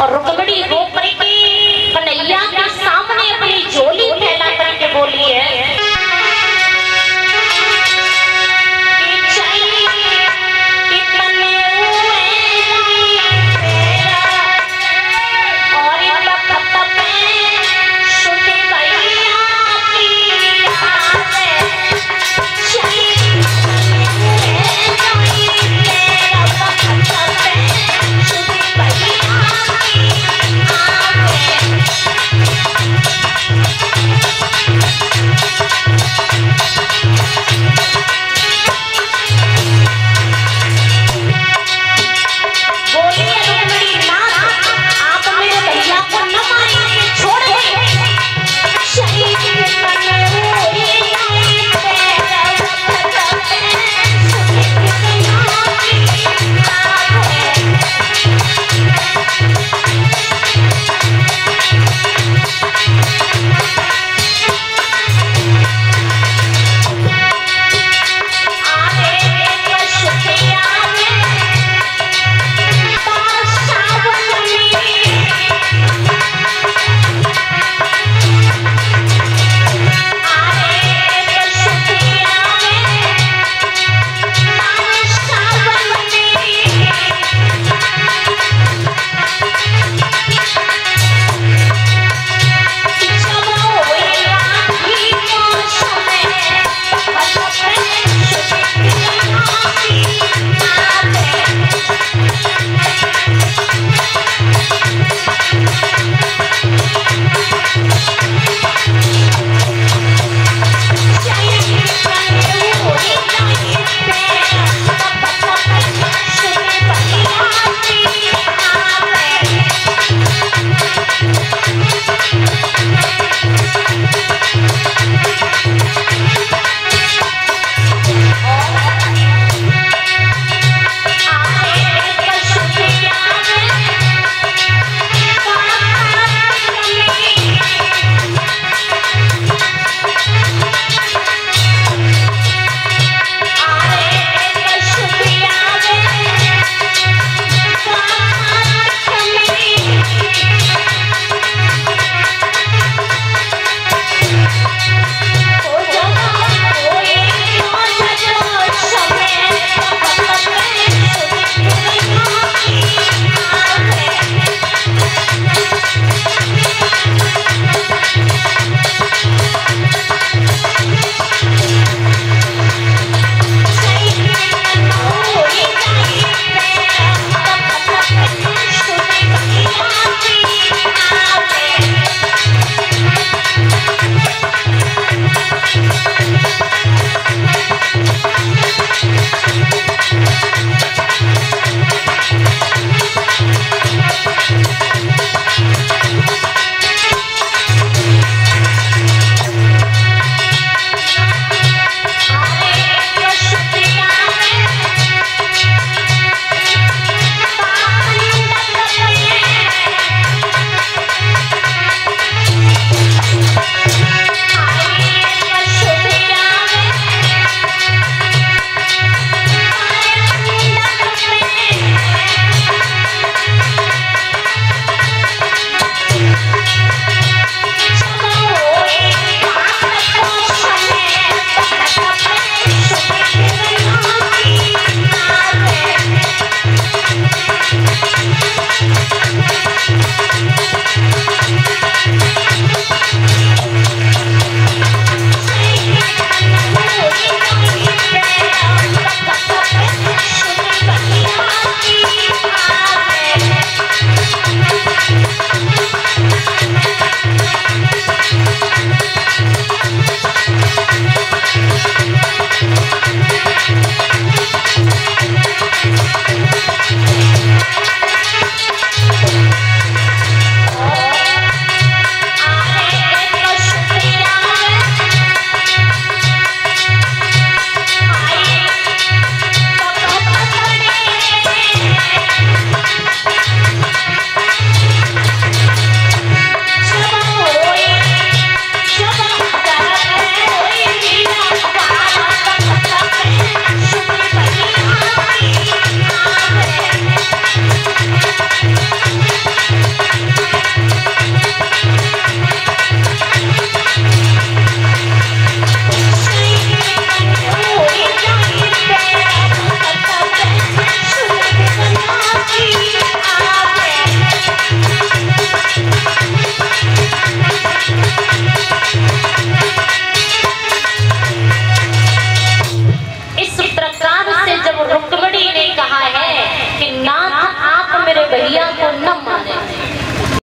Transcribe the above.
Arrócame Thank